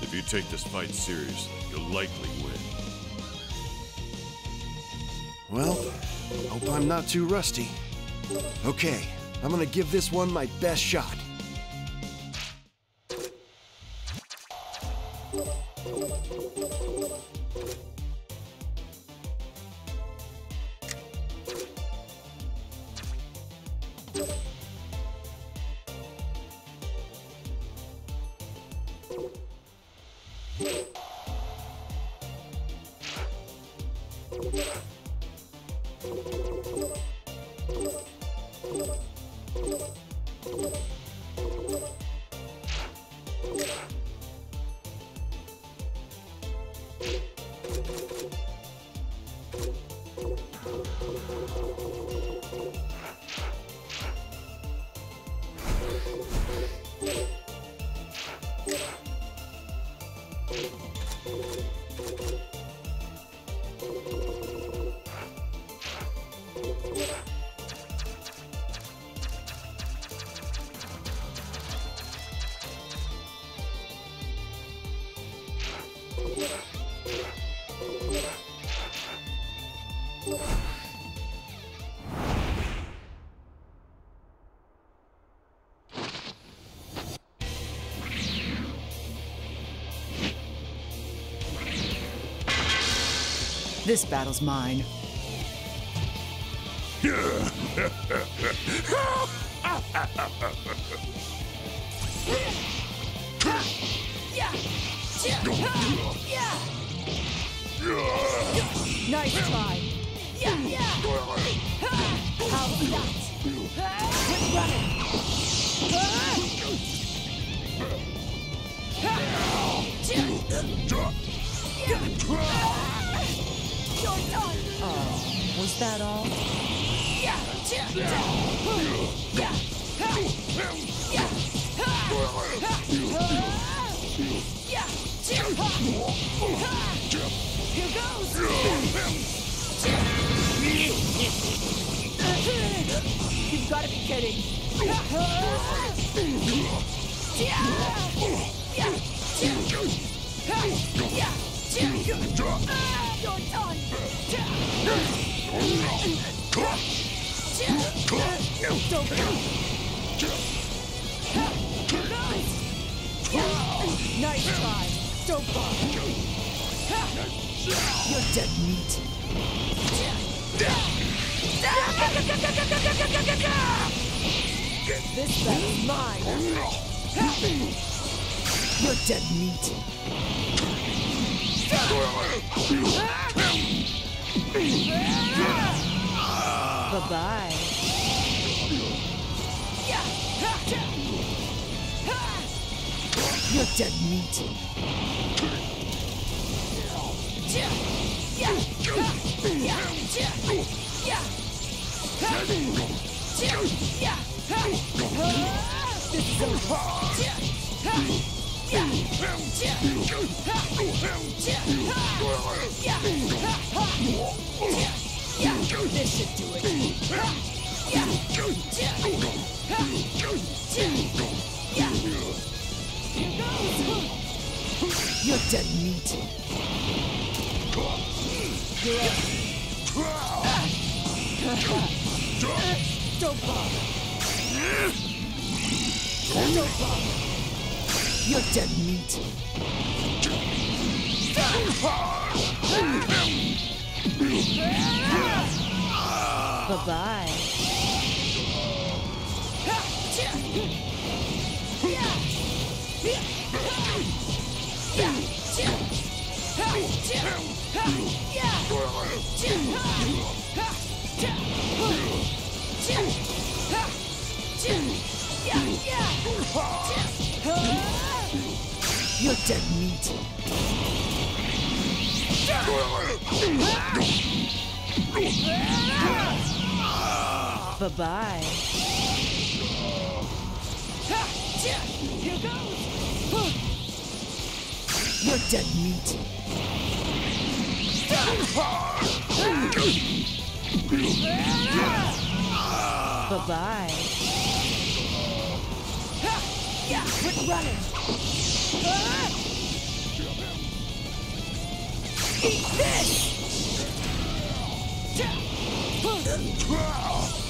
If you take this fight seriously, you'll likely win. Well, hope I'm not too rusty. Okay, I'm gonna give this one my best shot. This battle's mine. Nice try. How's that? Quit running. Oh, was that all? You're dead meat. This battle's mine. Happy. You're dead meat. Bye-bye. You're dead meat. This should do it. You're dead meat. You're up. Don't bother. Don't. You're dead meat. Bye-bye. You're dead meat. Bye-bye. Here goes. You're dead meat. Bye-bye. Quit running.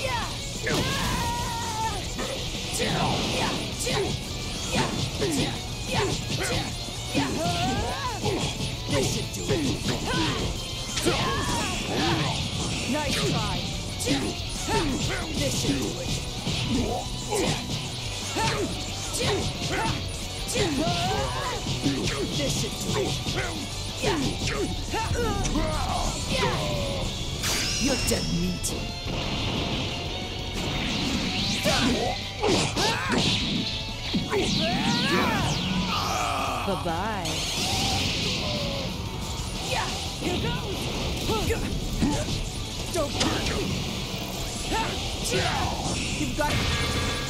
Yeah. This should do it. Nice try. This should do it. You're dead meat. Bye-bye. Yeah, here goes. Don't You've got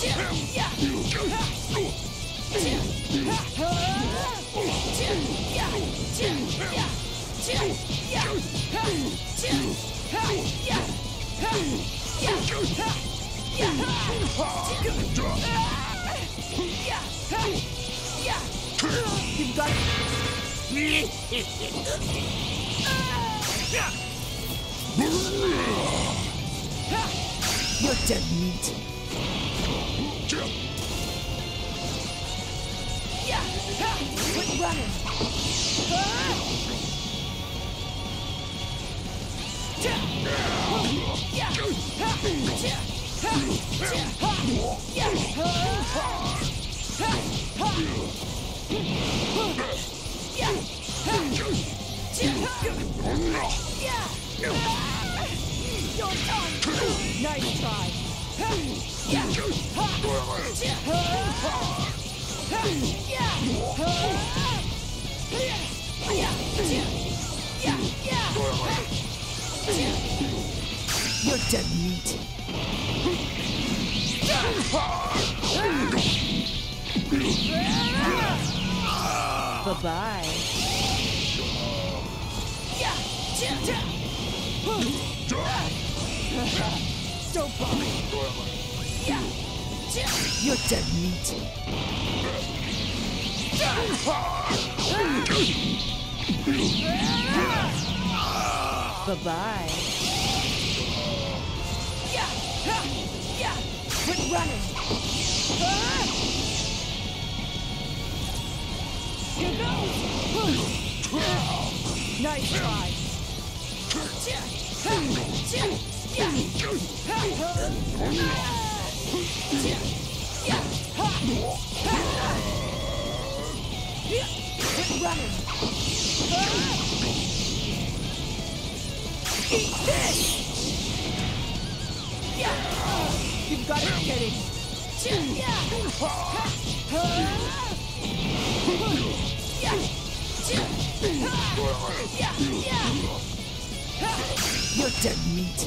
You've got it. You're dead meat. Running. Your turn. Nice try. You're dead meat. Bye-bye. Don't bother. You're dead meat. Bye-bye. Quit running. Here goes. Nice try. Quit running. Eat this! You've got kidding. You're dead meat.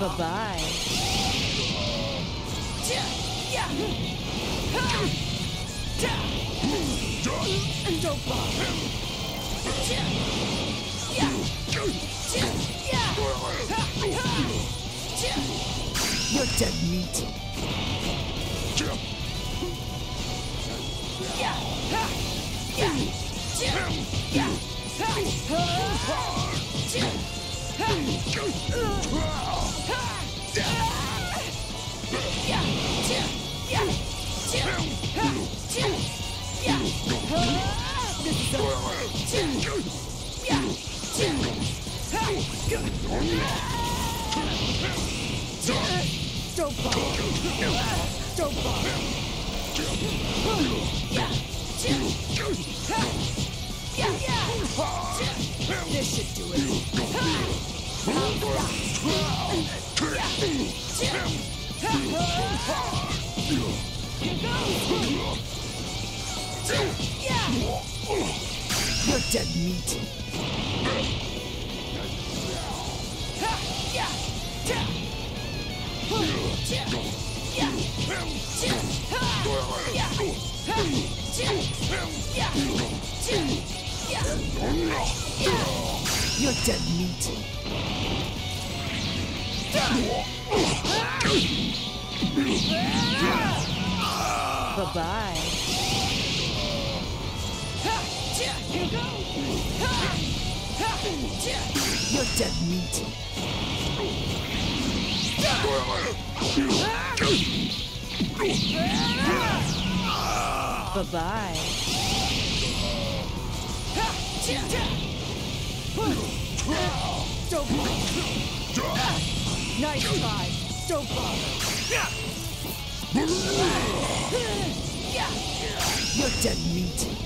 Bye-bye. Don't bother. You're dead meat. Don't bother. Don't bother. This should do it. Here goes. Dead meat. You're dead meat. Bye-bye. You're dead meat. Bye-bye. Don't bother. Nice try. Don't bother. You're dead meat.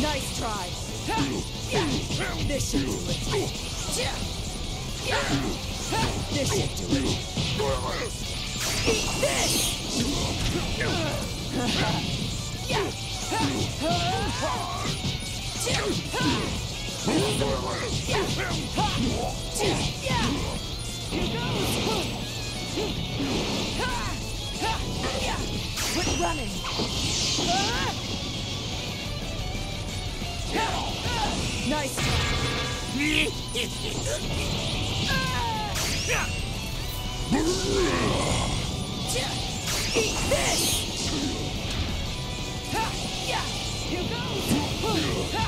Nice try. This should do it. This should do it. Eat this! Quit running! Nice. Eat this! Here goes!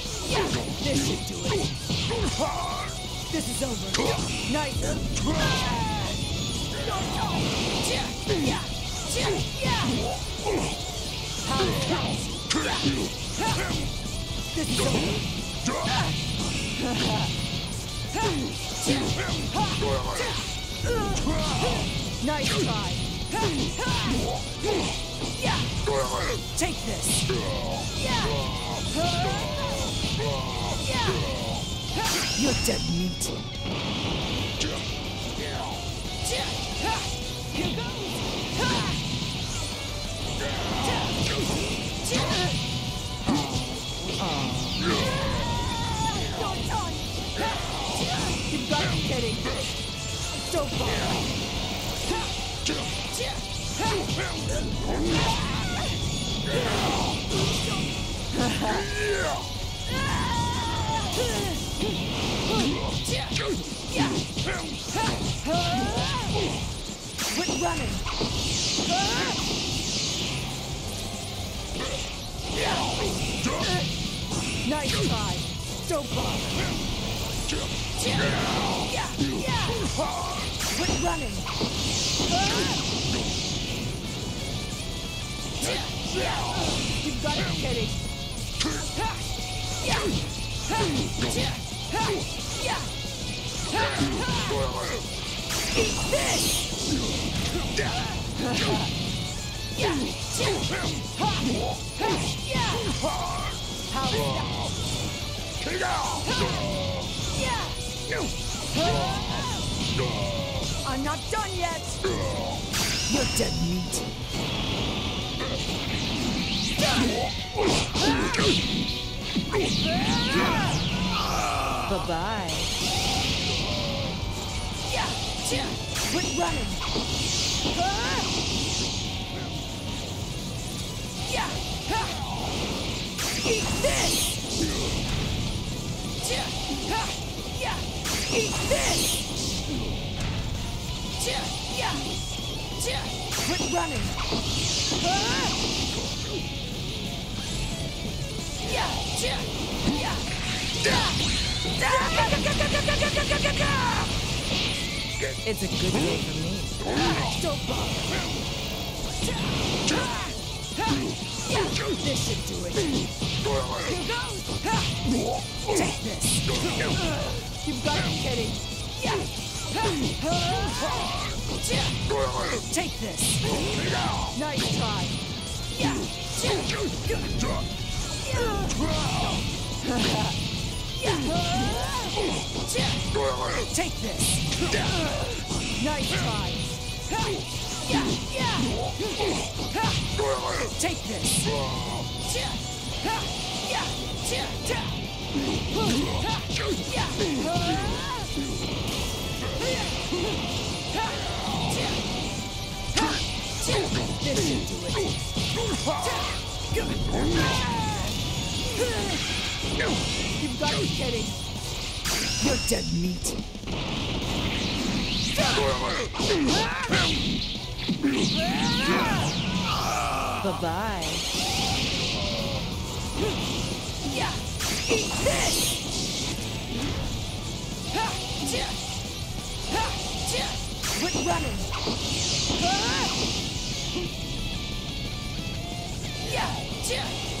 This should do it. This is over. Nice. This is over. Nice try. Take this. You're dead meat. Here goes. You've got to be kidding. Don't bother. Quit running. Nice try. Don't bother. Quit running. You've got to be kidding. You're dead meat. Bye-bye. Quit running. Eat this. Eat this. Quit running. It's a good day for me. Don't bother. This should do it. Here goes. Take this. You've got to be kidding. Take this. Nice try. Take this. Nice try. Take this. This should do it. You've got to be kidding. You're dead meat. Bye-bye. Yeah. Eat this. Quit running. Yeah.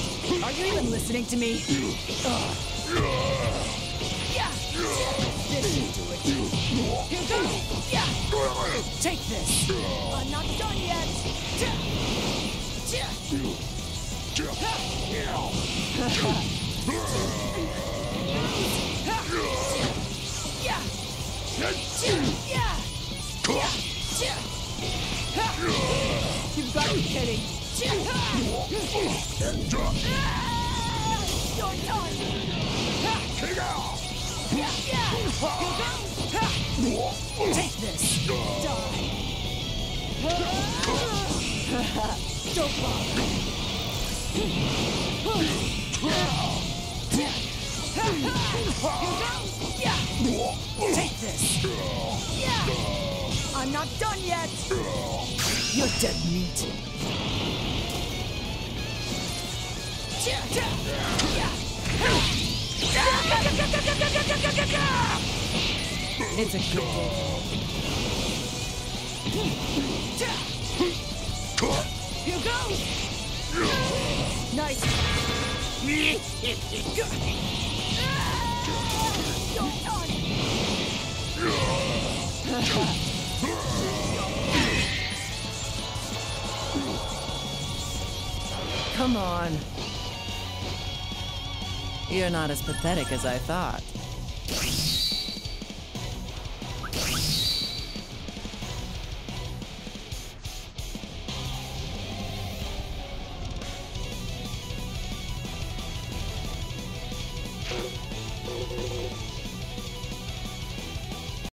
Are you even listening to me? Take this. I'm not done yet. You've got to be kidding. Take this. Die. Don't bother. Take this. I'm not done yet. You're dead meat. It's a good. Here goes. Nice. Come on. You're not as pathetic as I thought.